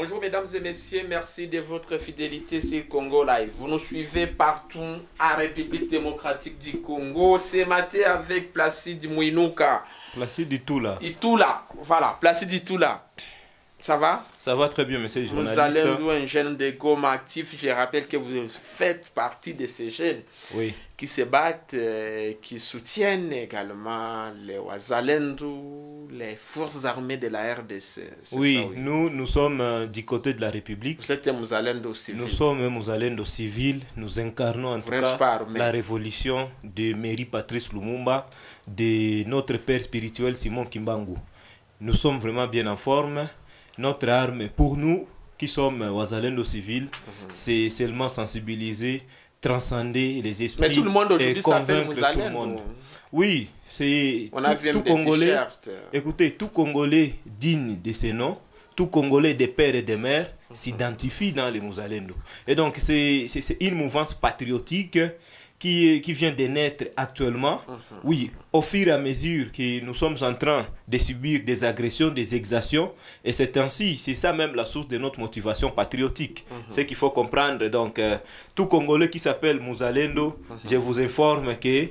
Bonjour mesdames et messieurs, merci de votre fidélité sur Congo Live. Vous nous suivez partout en République démocratique du Congo. Ce matin avec Placide Mouinouka. Placide là. Itoula, voilà, Placide Itoula. Ça va? Ça va très bien, monsieur le Vous journaliste. allez nous un jeune de Goma actif. Je rappelle que vous faites partie de ces jeunes Oui, qui se battent, euh, qui soutiennent également les Wazalendo, les forces armées de la RDC. Oui, ça, nous, nous sommes euh, du côté de la République. Vous êtes un Muzalendo civil. Nous sommes Mouzalendo civils. Nous incarnons en tout Vous cas la révolution de Mairie Patrice Lumumba, de notre père spirituel Simon Kimbangu. Nous sommes vraiment bien en forme. Notre arme, pour nous qui sommes Wazalendo civils, Mhm. c'est seulement sensibiliser, transcender les esprits Mais tout le monde et convaincre tout le monde. Oui, c'est tout, Congolais. Écoutez, tout Congolais digne de ce nom, tout Congolais des pères et des mères s'identifie dans les Mouzalendo. Et donc, c'est une mouvance patriotique qui, qui vient de naître actuellement. Oui, au fur et à mesure que nous sommes en train de subir des agressions, des exactions, et c'est ainsi, c'est ça même la source de notre motivation patriotique. C'est qu'il faut comprendre. Donc, euh, tout Congolais qui s'appelle Mouzalendo, je vous informe que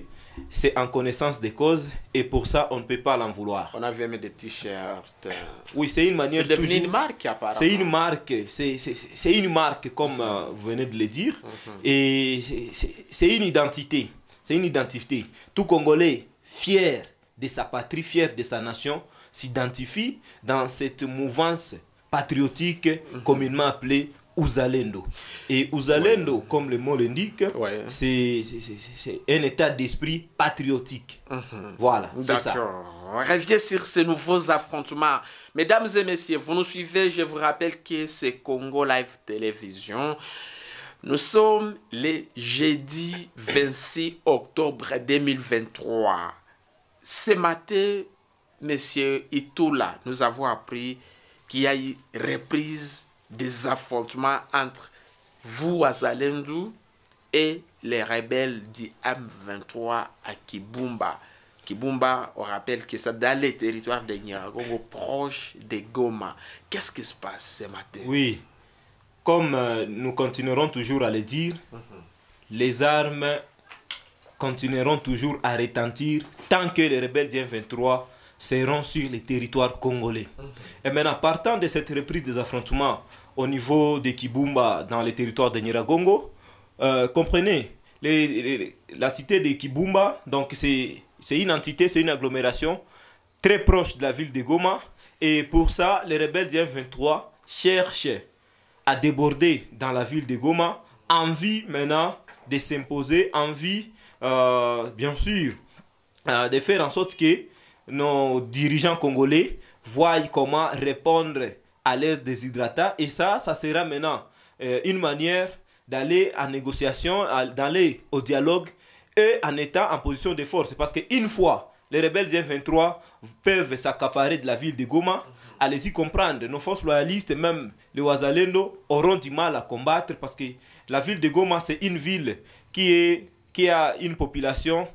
c'est en connaissance des causes et pour ça on ne peut pas l'en vouloir. On a vu même des t-shirts. Oui, c'est une manière C'est devenu toujours- une marque apparemment. C'est une marque, c'est- c'est c'est une marque comme euh, vous venez de le dire et c'est- c'est- c'est une identité, c'est une identité. Tout Congolais fier de sa patrie, fier de sa nation s'identifie dans cette mouvance patriotique communément appelée Ouzalendo. Et Ouzalendo, comme le mot l'indique, Ouais. c'est un état d'esprit patriotique. Voilà, c'est ça. D'accord. Reviens sur ces nouveaux affrontements. Mesdames et messieurs, vous nous suivez, je vous rappelle que c'est Congo Live Télévision. Nous sommes le jeudi 26 octobre 2023. Ce matin, monsieur Itoula, nous avons appris qu'il y a eu reprise des affrontements entre vous, Azalendou, et les rebelles du M23 à Kibumba. Kibumba, on rappelle que c'est dans les territoires de Nyiragongo, proche de Goma. Qu'est-ce qui se passe ce matin? Oui, comme euh, nous continuerons toujours à le dire, les armes continueront toujours à retentir tant que les rebelles du 23 seront sur les territoires congolais. Et maintenant, partant de cette reprise des affrontements au niveau de Kibumba dans les territoires de Nyiragongo, euh, comprenez, la cité de Kibumba, donc c'est une entité, c'est une agglomération très proche de la ville de Goma. Et pour ça, les rebelles du 23 cherchent à déborder dans la ville de Goma, envie maintenant de s'imposer, envie, euh, bien sûr, euh, de faire en sorte que nos dirigeants congolais voient comment répondre à l'aide déshydratat. Et ça, ça sera maintenant euh, une manière d'aller en négociation, d'aller au dialogue et en étant en position de force. Parce qu'une fois les rebelles du 23 peuvent s'accaparer de la ville de Goma, allez-y comprendre, nos forces loyalistes, même les Ouazalendo, auront du mal à combattre parce que la ville de Goma, c'est une ville qui, est, qui a une population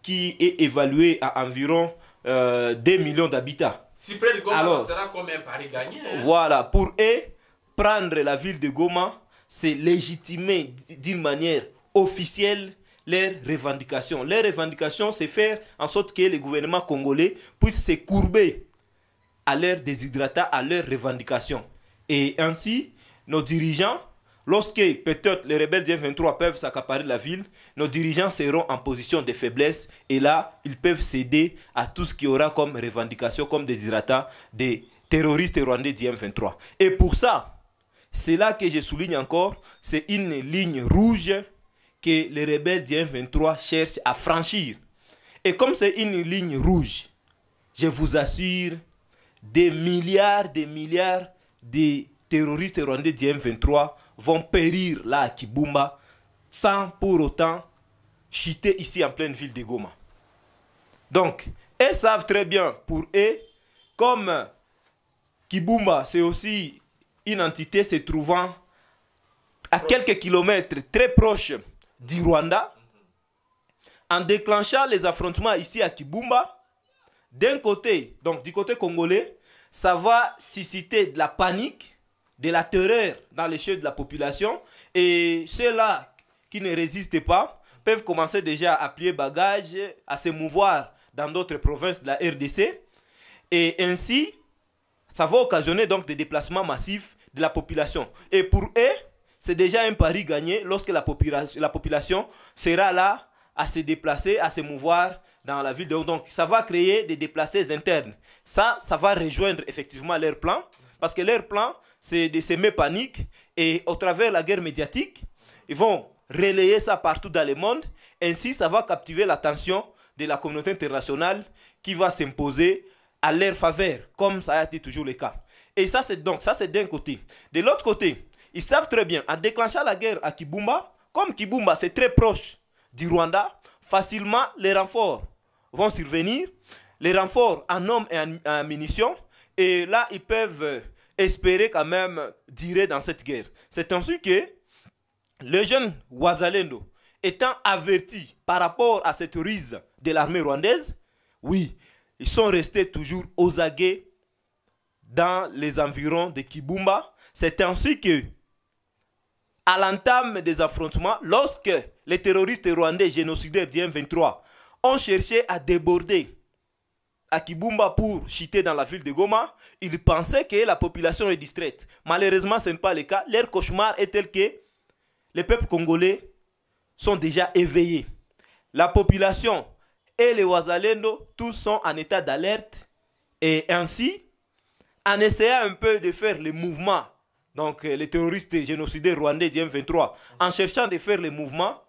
qui est évaluée à environ euh, 2 millions d'habitants. Si près de Goma, Alors, ça sera comme un pari gagné. hein. Voilà, pour eux, prendre la ville de Goma, c'est légitimer d'une manière officielle leurs revendications. Leurs revendications, c'est faire en sorte que le gouvernement congolais puisse se courber à leurs déshydratats, à leurs revendications. Et ainsi, nos dirigeants, lorsque peut-être les rebelles du 23 peuvent s'accaparer la ville, nos dirigeants seront en position de faiblesse et là, ils peuvent céder à tout ce qui aura comme revendication, comme déshydratat des terroristes rwandais du 23 Et pour ça, c'est là que je souligne encore, c'est une ligne rouge que les rebelles du 23 cherchent à franchir. Et comme c'est une ligne rouge, je vous assure, des milliards, des milliards de terroristes rwandais du M23 vont périr là à Kibumba sans pour autant chuter ici en pleine ville de Goma. Donc, eux savent très bien, pour eux, comme Kibumba, c'est aussi une entité se trouvant à quelques kilomètres, très proche du Rwanda, en déclenchant les affrontements ici à Kibumba, d'un côté, donc du côté congolais, ça va susciter de la panique, de la terreur dans les chefs de la population, et ceux-là qui ne résistent pas peuvent commencer déjà à plier bagages, à se mouvoir dans d'autres provinces de la RDC, et ainsi, ça va occasionner donc des déplacements massifs de la population. Et pour eux, c'est déjà un pari gagné lorsque la population, la population sera là à se déplacer, à se mouvoir dans la ville Donc, ça va créer des déplacés internes. Ça, ça va rejoindre effectivement leur plan. Parce que leur plan, c'est de semer panique. Et au travers de la guerre médiatique, ils vont relayer ça partout dans le monde. Ainsi, ça va captiver l'attention de la communauté internationale qui va s'imposer à leur faveur, comme ça a été toujours le cas. Et ça, c'est donc, ça, c'est d'un côté. De l'autre côté, ils savent très bien, en déclenchant la guerre à Kibumba, comme Kibumba, c'est très proche du Rwanda, facilement, les renforts vont survenir, les renforts en hommes et en, en munitions, et là, ils peuvent euh, espérer quand même durer dans cette guerre. C'est ainsi que le jeune Ouazalendo, étant averti par rapport à cette ruse de l'armée rwandaise, oui, ils sont restés toujours aux aguets dans les environs de Kibumba. C'est ainsi que, à l'entame des affrontements, lorsque les terroristes rwandais génocidaires du M23 ont cherché à déborder à Kibumba pour chuter dans la ville de Goma, ils pensaient que la population est distraite. Malheureusement, ce n'est pas le cas. Leur cauchemar est tel que les peuples congolais sont déjà éveillés. La population et les Ouazalendo, tous sont en état d'alerte. Et ainsi, en essayant un peu de faire le mouvement, donc euh, les terroristes génocidaires rwandais du M23, en cherchant de faire le mouvement,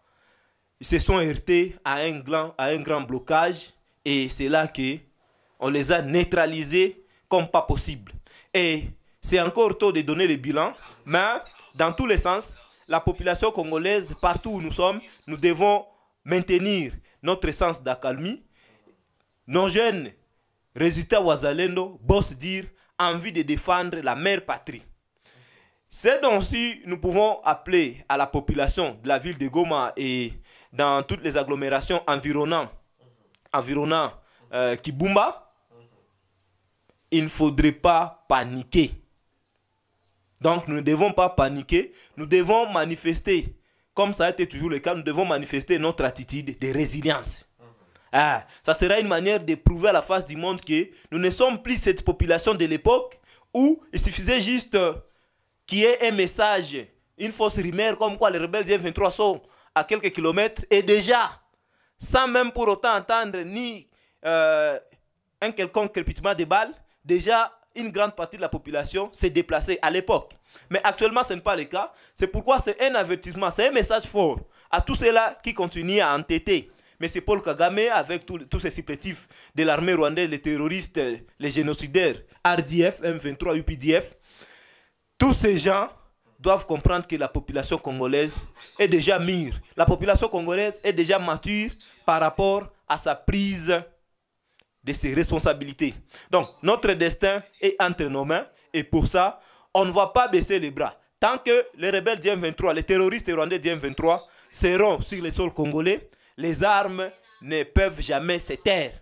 ils se sont heurtés à un grand, à un grand blocage. Et c'est là que on les a neutralisés comme pas possible. Et c'est encore tôt de donner le bilan, mais dans tous les sens, la population congolaise, partout où nous sommes, nous devons maintenir notre sens d'accalmie. Nos jeunes résistants Ouazalendo bossent dire envie de défendre la mère patrie. C'est donc si nous pouvons appeler à la population de la ville de Goma et dans toutes les agglomérations environnantes, environnant euh, Kibumba, il ne faudrait pas paniquer. Donc nous ne devons pas paniquer, nous devons manifester, comme ça a été toujours le cas, nous devons manifester notre attitude de résilience. Ah, ça sera une manière de prouver à la face du monde que nous ne sommes plus cette population de l'époque où il suffisait juste euh, qu'il y ait un message, une fausse rumeur comme quoi les rebelles du 23 sont à quelques kilomètres et déjà, sans même pour autant entendre ni euh, un quelconque crépitement de balles, déjà une grande partie de la population s'est déplacée à l'époque. Mais actuellement, ce n'est pas le cas. C'est pourquoi c'est un avertissement, c'est un message fort à tous ceux-là qui continuent à entêter. Mais c'est Paul Kagame, avec tous ces supplétifs de l'armée rwandaise, les terroristes, les génocidaires, RDF, M23, UPDF, tous ces gens doivent comprendre que la population congolaise est déjà mûre. La population congolaise est déjà mature par rapport à sa prise de ses responsabilités. Donc, notre destin est entre nos mains et pour ça, on ne va pas baisser les bras. Tant que les rebelles du M23, les terroristes rwandais du M23 seront sur le sol congolais, les armes ne peuvent jamais se taire.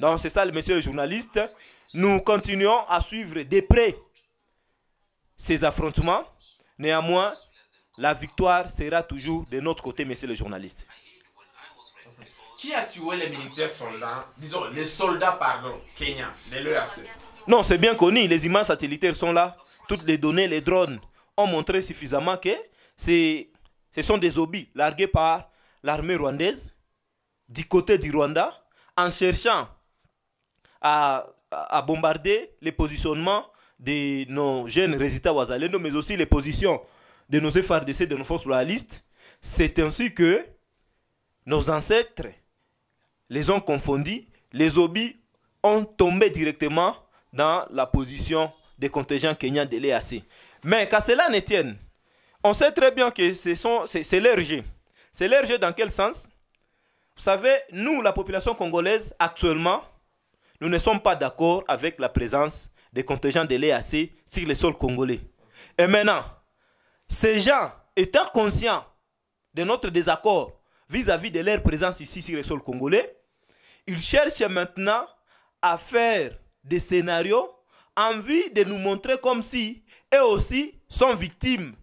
Donc, c'est ça, monsieur le journaliste. Nous continuons à suivre de près ces affrontements. Néanmoins, la victoire sera toujours de notre côté, monsieur le journaliste. Qui a tué les militaires soldats Disons, les soldats, pardon, Kenya, de l'EAC. Non, c'est bien connu, les images satellitaires sont là. Toutes les données, les drones ont montré suffisamment que ce sont des obus largués par l'armée rwandaise du côté du Rwanda en cherchant à, à- bombarder les positionnements de nos jeunes résistants Ouazalendo, mais aussi les positions de nos FRDC, de nos forces loyalistes. C'est ainsi que nos ancêtres les ont confondus. Les obus ont tombé directement dans la position des contingents kenyans de l'EAC. Mais qu'à cela ne tienne, on sait très bien que ce c'est c'est leur jeu. C'est leur dans quel sens? Vous savez, nous, la population congolaise, actuellement, nous ne sommes pas d'accord avec la présence des contingents de l'EAC sur le sol congolais. Et maintenant, ces gens, étant conscients de notre désaccord vis-à-vis de leur présence ici sur le sol congolais, ils cherchent maintenant à faire des scénarios en vue de nous montrer comme si eux aussi sont victimes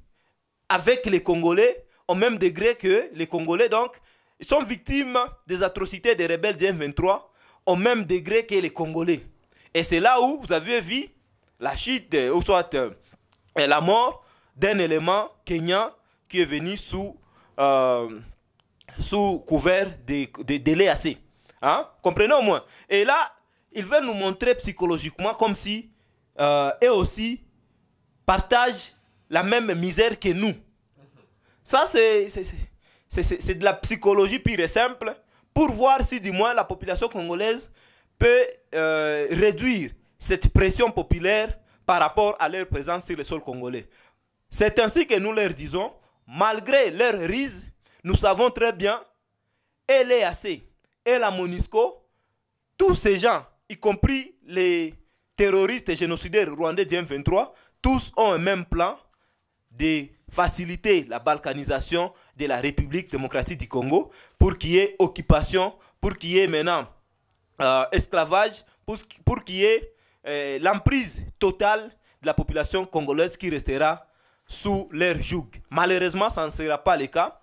avec les Congolais au même degré que les Congolais. Donc, sont victimes des atrocités des rebelles du M23 au même degré que les Congolais. Et c'est là où vous avez vu la chute, ou soit euh, la mort d'un élément kenyan qui est venu sous, euh, sous couvert de, de, de l'EAC. Hein? Comprenez au moins. Et là, ils veulent nous montrer psychologiquement comme si euh, eux aussi partagent la même misère que nous. Ça, c'est de la psychologie pure et simple pour voir si du moins la population congolaise peut euh, réduire cette pression populaire par rapport à leur présence sur le sol congolais. C'est ainsi que nous leur disons, malgré leur rise, nous savons très bien, et l'EAC et la MONUSCO, tous ces gens, y compris les terroristes et génocidaires rwandais du M23, tous ont un même plan de faciliter la balkanisation de la République démocratique du Congo pour qu'il y ait occupation, pour qu'il y ait maintenant euh, esclavage, pour, qu'il y ait euh, l'emprise totale de la population congolaise qui restera sous leur joug. Malheureusement, ça ne sera pas le cas.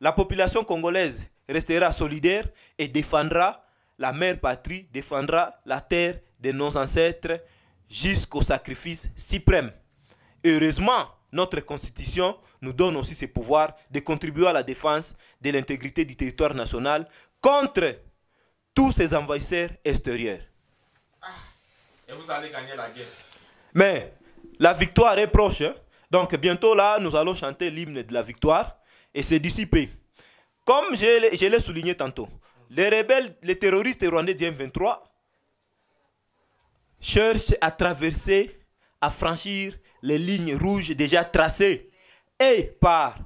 La population congolaise restera solidaire et défendra la mère patrie, défendra la terre de nos ancêtres jusqu'au sacrifice suprême. Heureusement, notre constitution nous donne aussi ce pouvoir de contribuer à la défense de l'intégrité du territoire national contre tous ces envahisseurs extérieurs. Et vous allez gagner la guerre. Mais la victoire est proche. hein. Donc bientôt là, nous allons chanter l'hymne de la victoire et se dissiper. Comme je l'ai souligné tantôt, les rebelles, les terroristes rwandais du M23 cherchent à traverser, à franchir les lignes rouges déjà tracées et par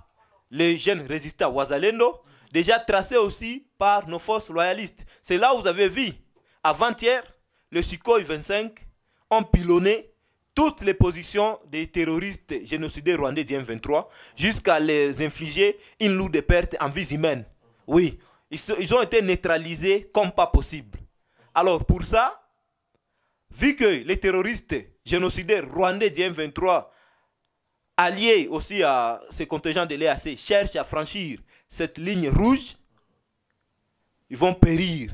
les jeunes résistants Wazalendo, déjà tracées aussi par nos forces loyalistes. C'est là où vous avez vu, avant-hier, le Sukhoi 25 ont pilonné toutes les positions des terroristes génocidaires rwandais du M23 jusqu'à les infliger une lourde perte en vies humaines. Oui, ils ont été neutralisés comme pas possible. Alors pour ça, vu que les terroristes génocidaires rwandais du M23 alliés aussi à ces contingents de l'EAC cherchent à franchir cette ligne rouge, ils vont périr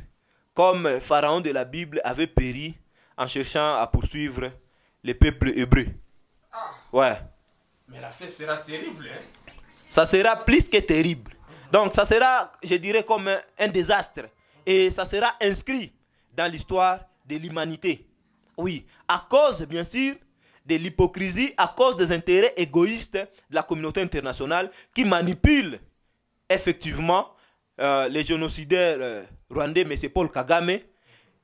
comme Pharaon de la Bible avait péri en cherchant à poursuivre les peuples hébreux. Ouais. Mais la fête sera terrible. Hein? Ça sera plus que terrible. Donc ça sera, je dirais, comme un, désastre. Et ça sera inscrit dans l'histoire de l'humanité. Oui, à cause, bien sûr, de l'hypocrisie, à cause des intérêts égoïstes de la communauté internationale qui manipule effectivement euh, les génocidaires euh, rwandais, M. Paul Kagame.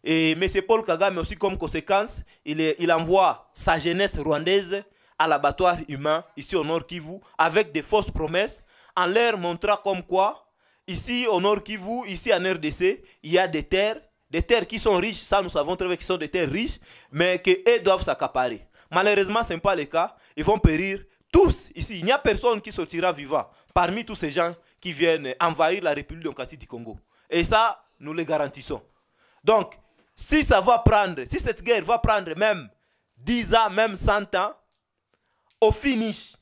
Et M. Paul Kagame aussi comme conséquence, il, il envoie sa jeunesse rwandaise à l'abattoir humain ici au Nord Kivu avec des fausses promesses en leur montrant comme quoi ici au Nord Kivu, ici en RDC, il y a des terres, des terres qui sont riches, ça nous savons très bien qu'ils sont des terres riches, mais qu'eux doivent s'accaparer. Malheureusement, ce n'est pas le cas. Ils vont périr tous ici. Il n'y a personne qui sortira vivant parmi tous ces gens qui viennent envahir la République démocratique du Congo. Et ça, nous le garantissons. Donc, si ça va prendre, si cette guerre va prendre même 10 ans, même 100 ans, au finish,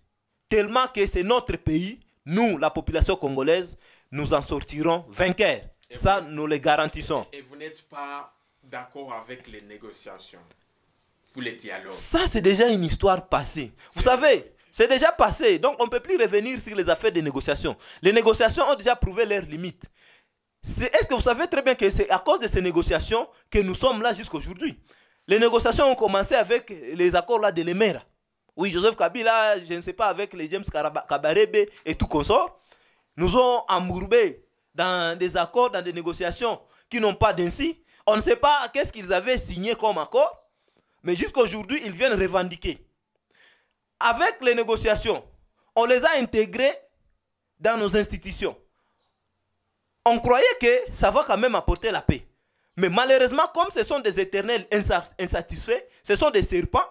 tellement que c'est notre pays, nous, la population congolaise, nous en sortirons vainqueurs. Ça, nous le garantissons. Et vous n'êtes pas d'accord avec les négociations. Vous les dialogues. Ça, c'est déjà une histoire passée. Vous savez, c'est déjà passé. Donc, on ne peut plus revenir sur les affaires de négociations. Les négociations ont déjà prouvé leurs limites. Est-ce que vous savez très bien que c'est à cause de ces négociations que nous sommes là jusqu'aujourd'hui? Les négociations ont commencé avec les accords là de l'Emera. Oui, Joseph Kabila, je ne sais pas, avec les James Kabarebe et tout consort, nous ont embourbés dans des accords, dans des négociations qui n'ont pas d'insi. On ne sait pas qu'est-ce qu'ils avaient signé comme accord, mais jusqu'aujourd'hui, ils viennent revendiquer. Avec les négociations, on les a intégrés dans nos institutions. On croyait que ça va quand même apporter la paix. Mais malheureusement, comme ce sont des éternels insa- insatisfaits, ce sont des serpents,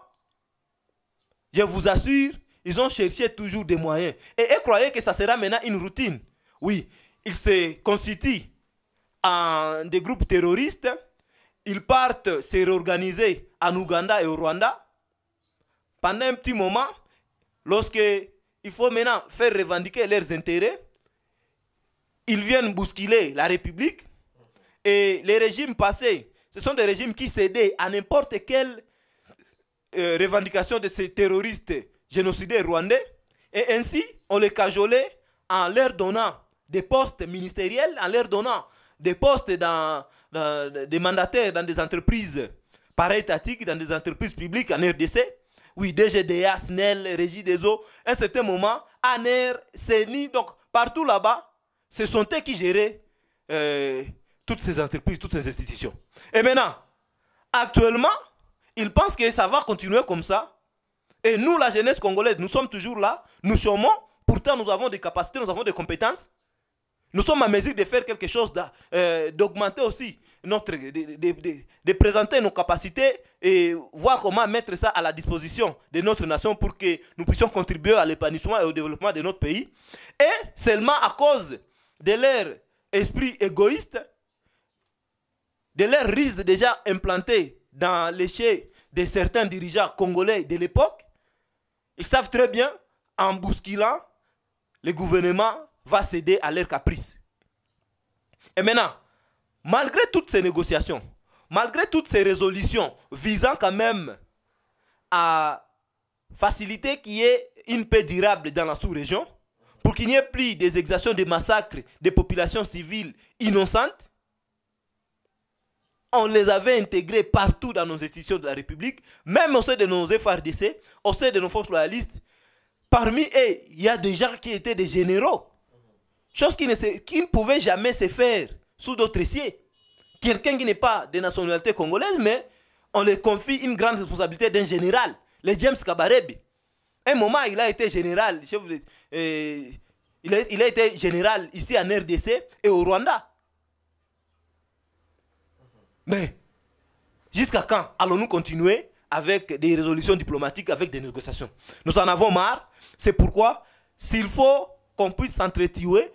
je vous assure, ils ont cherché toujours des moyens. Et ils croyaient que ça sera maintenant une routine. Oui, ils se constituent en des groupes terroristes. Ils partent se réorganiser en Ouganda et au Rwanda. Pendant un petit moment, lorsque il faut maintenant faire revendiquer leurs intérêts, ils viennent bousculer la République. Et les régimes passés, ce sont des régimes qui cédaient à n'importe quelle euh, revendication de ces terroristes génocidaires rwandais. Et ainsi, on les cajolait en leur donnant des postes ministériels, en leur donnant des postes dans, des mandataires dans des entreprises para-étatiques, dans des entreprises publiques en RDC. Oui, DGDA, SNEL, Régie des eaux. À un certain moment, ANER, CENI, donc partout là-bas, ce sont eux qui géraient euh, toutes ces entreprises, toutes ces institutions. Et maintenant, actuellement, ils pensent que ça va continuer comme ça. Et nous, la jeunesse congolaise, nous sommes toujours là, nous chômons, pourtant nous avons des capacités, nous avons des compétences. Nous sommes en mesure de faire quelque chose, euh, d'augmenter aussi notre, de- de présenter nos capacités et voir comment mettre ça à la disposition de notre nation pour que nous puissions contribuer à l'épanouissement et au développement de notre pays. Et seulement à cause de leur esprit égoïste, de leur risque déjà implanté dans l'échec de certains dirigeants congolais de l'époque, ils savent très bien, en bousculant, le gouvernement va céder à leurs caprices. Et maintenant, malgré toutes ces négociations, malgré toutes ces résolutions visant quand même à faciliter qu'il y ait une paix durable dans la sous-région, pour qu'il n'y ait plus des exactions, des massacres des populations civiles innocentes, on les avait intégrés partout dans nos institutions de la République, même au sein de nos FRDC, au sein de nos forces loyalistes. Parmi eux, il y a des gens qui étaient des généraux. Chose qui ne, qui ne pouvait jamais se faire sous d'autres cieux. Quelqu'un qui n'est pas de nationalité congolaise, mais on lui confie une grande responsabilité d'un général, le James Kabarebe. Un moment, il a été général, euh, il a été général ici en RDC et au Rwanda. Mais jusqu'à quand allons-nous continuer avec des résolutions diplomatiques, avec des négociations? Nous en avons marre. C'est pourquoi, s'il faut qu'on puisse s'entretuer,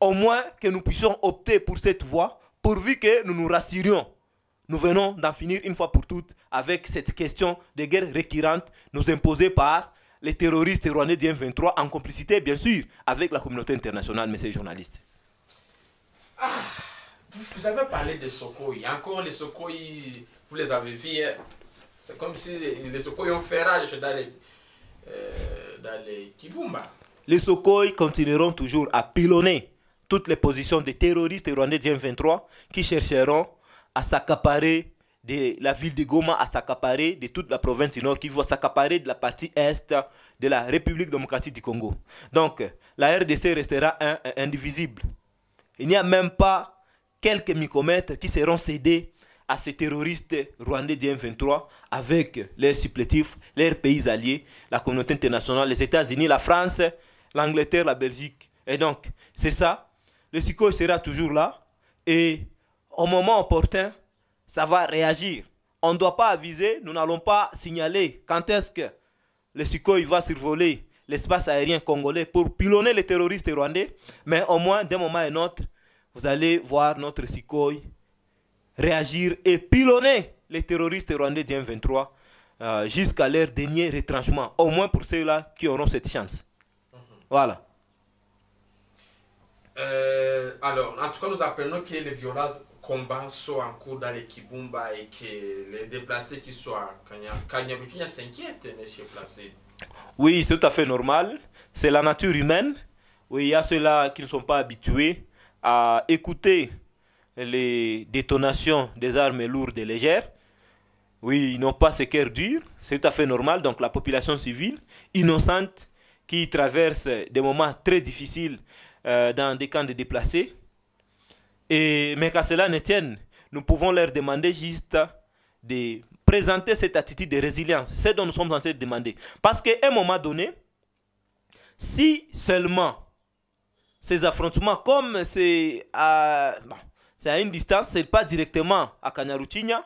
au moins que nous puissions opter pour cette voie, pourvu que nous nous rassurions. Nous venons d'en finir une fois pour toutes avec cette question de guerre récurrente nous imposée par les terroristes rwandais du M23 en complicité, bien sûr, avec la communauté internationale, messieurs les journalistes. Vous, avez parlé de Sokoi. Encore les Sokoi, vous les avez vus hier. C'est comme si les, Sokoi ont fait rage dans les, euh, dans les Kibumba. Les Sokoi continueront toujours à pilonner toutes les positions des terroristes rwandais du M23 qui chercheront à s'accaparer de la ville de Goma, à s'accaparer de toute la province du Nord, qui vont s'accaparer de la partie est de la République démocratique du Congo. Donc, la RDC restera indivisible. Il n'y a même pas quelques micromètres qui seront cédés à ces terroristes rwandais du M23 avec leurs supplétifs, leurs pays alliés, la communauté internationale, les États-Unis, la France, l'Angleterre, la Belgique. Et donc, c'est ça. Le SICO sera toujours là. Et au moment opportun, ça va réagir. On ne doit pas aviser, nous n'allons pas signaler quand est-ce que le Sukhoi va survoler l'espace aérien congolais pour pilonner les terroristes rwandais. Mais au moins, d'un moment à un autre, vous allez voir notre Sukhoi réagir et pilonner les terroristes rwandais du M23 euh, jusqu'à leur dernier retranchement. Au moins pour ceux-là qui auront cette chance. Voilà. Euh, alors, en tout cas, nous apprenons que les violences combats sont en cours dans les Kibumba et que les déplacés qui sont à Kanya- Kanyaruchinya s'inquiètent, monsieur Placé. Oui, c'est tout à fait normal. C'est la nature humaine. Oui, il y a ceux-là qui ne sont pas habitués à écouter les détonations des armes lourdes et légères. Oui, ils n'ont pas ce cœur dur. C'est tout à fait normal. Donc la population civile, innocente, qui traverse des moments très difficiles euh, dans des camps de déplacés. Et, mais qu'à cela ne tienne, nous pouvons leur demander juste de présenter cette attitude de résilience. C'est ce dont nous sommes en train de demander. Parce qu'à un moment donné, si seulement ces affrontements, comme c'est à, à une distance, c'est pas directement à Kanyaruchinya,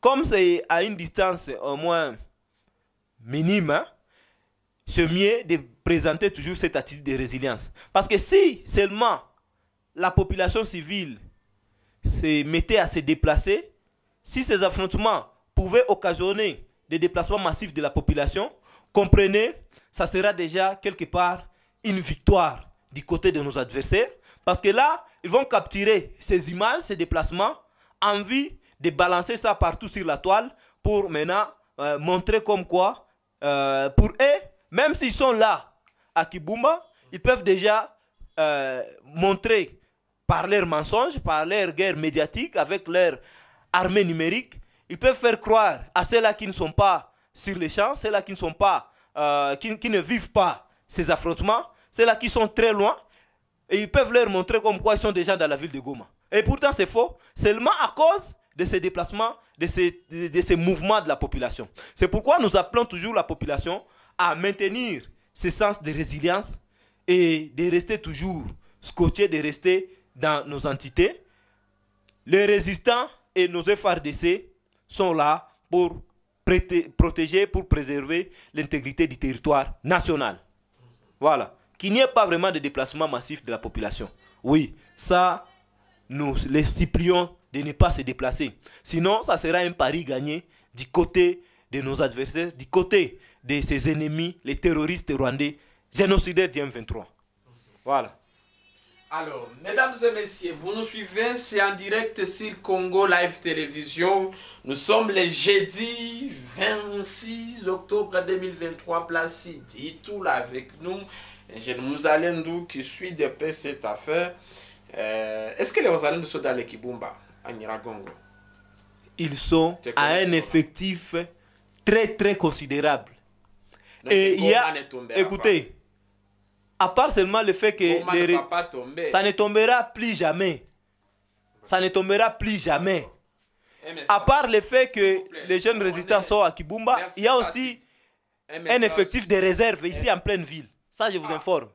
comme c'est à une distance au moins minime, hein, c'est mieux de présenter toujours cette attitude de résilience. Parce que si seulement la population civile se mettait à se déplacer, si ces affrontements pouvaient occasionner des déplacements massifs de la population, comprenez, ça sera déjà quelque part une victoire du côté de nos adversaires. Parce que là, ils vont capturer ces images, ces déplacements, en vue de balancer ça partout sur la toile pour maintenant euh, montrer comme quoi, euh, pour eux, même s'ils sont là à Kibumba, ils peuvent déjà euh, montrer par leurs mensonges, par leur guerre médiatique, avec leur armée numérique, ils peuvent faire croire à ceux-là qui ne sont pas sur les champs, ceux-là qui ne sont pas, qui ne vivent pas ces affrontements, ceux-là qui sont très loin, et ils peuvent leur montrer comme quoi ils sont déjà dans la ville de Goma. Et pourtant c'est faux, seulement à cause de ces déplacements, de ces, de, ces mouvements de la population. C'est pourquoi nous appelons toujours la population à maintenir ce sens de résilience et de rester toujours scotché, de rester dans nos entités. Les résistants et nos FRDC sont là pour protéger, pour préserver l'intégrité du territoire national. Voilà. Qu'il n'y ait pas vraiment de déplacement massif de la population. Oui, ça, nous les supplions de ne pas se déplacer. Sinon, ça sera un pari gagné du côté de nos adversaires, du côté de ses ennemis, les terroristes rwandais, génocidaires du M23. Voilà. Alors, mesdames et messieurs, vous nous suivez, c'est en direct sur Congo Live Télévision. Nous sommes le jeudi 26 octobre 2023, place là avec nous. Mouzalendou qui suit de près cette affaire. Euh, Est-ce que les Rosalendou sont dans le Kibumba, à Niragongo Ils sont à un effectif très très considérable. Donc, Et il y a, écoutez, à part seulement le fait que Goma les ne ça ne tombera plus jamais. Ça ne tombera plus jamais. Message. À part le fait que les jeunes résistants sont à Kibumba, il y a aussi Un un effectif de réserve ici en pleine ville. Ça, je vous Ah. informe.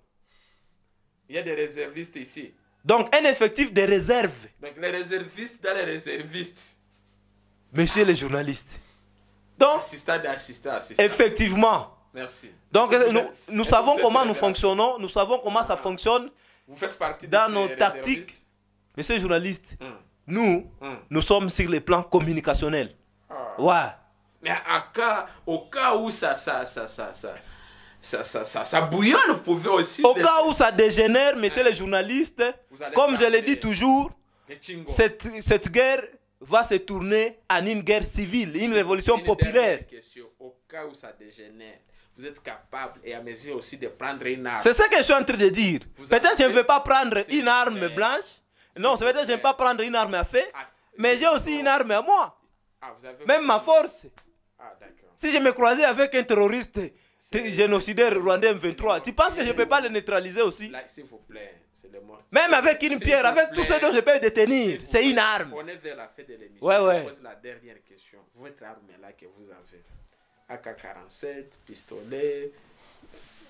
Il y a des réservistes ici. Donc, un effectif de réserve, Donc les réservistes dans les réservistes. monsieur le journaliste. Donc, Assistant d'assistant, assistant. effectivement. Merci. Donc, nous, êtes- savons comment nous fonctionnons, nous savons comment ça fonctionne. Vous faites partie dans nos tactiques. Monsieur le journaliste, Hmm. nous, Hmm. nous sommes sur le plan communicationnel. Ah. Ouais. Mais à cas, au cas où ça, ça, ça, ça, ça, ça, ça, ça, ça bouillonne, vous pouvez aussi. Au cas où ça dégénère, monsieur le journaliste, Vous allez comme je parler. dit toujours, les cette, cette guerre va se tourner en une guerre civile, une révolution Une populaire. question. Au cas où ça dégénère, vous êtes capable et à mesure aussi de prendre une arme. C'est ce que je suis en train de dire. Peut-être que je ne vais pas prendre une arme blanche. Non, peut-être que je ne vais pas prendre une arme à feu. Ah, Mais j'ai aussi une arme à moi. Ah, vous avez Même ma force. Ah. Si je me croisais avec un terroriste génocidaire rwandais M23, tu penses que je ne peux pas le neutraliser aussi? S'il vous plaît, c'est le mort. Même avec une pierre, avec tout ce dont je peux détenir, c'est une arme. On est vers la fin de l'émission. Ouais, ouais. Je pose la dernière question. Votre arme là que vous avez AK-47, pistolet,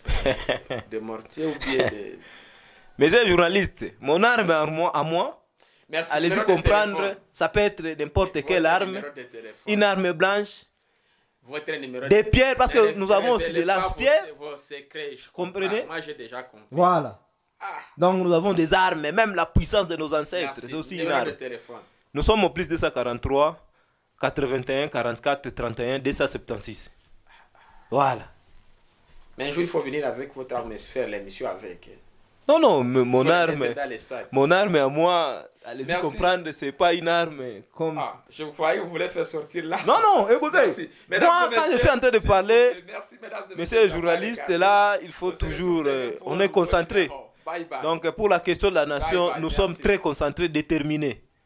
de mortier ou bien de. Monsieur le journaliste, mon arme à moi, à moi allez-y comprendre, ça peut être n'importe quelle arme, une arme blanche, Votre numéro des de- pierres, parce que nous avons aussi des secrets, je Comprenez? Moi, j'ai déjà compris. Voilà. Ah, Donc nous avons des armes, même la puissance de nos ancêtres, c'est aussi une arme. Nous sommes au plus 243, 81, 44, 31, 276. Voilà. Mais un jour, il faut venir avec votre arme et se faire l'émission avec. Non, non, mon arme, les mon arme à moi, allez-y comprendre, c'est pas une arme comme... Ah, je croyais que vous voulez faire sortir là. Non, non, écoutez, Merci. Moi quand je messieurs, suis en train de parler, merci, mesdames et monsieur le d'avoir journaliste, regardé. là, il faut toujours, euh, on est concentré. Bye bye. Donc pour la question de la nation, Bye nous sommes très concentrés, déterminés.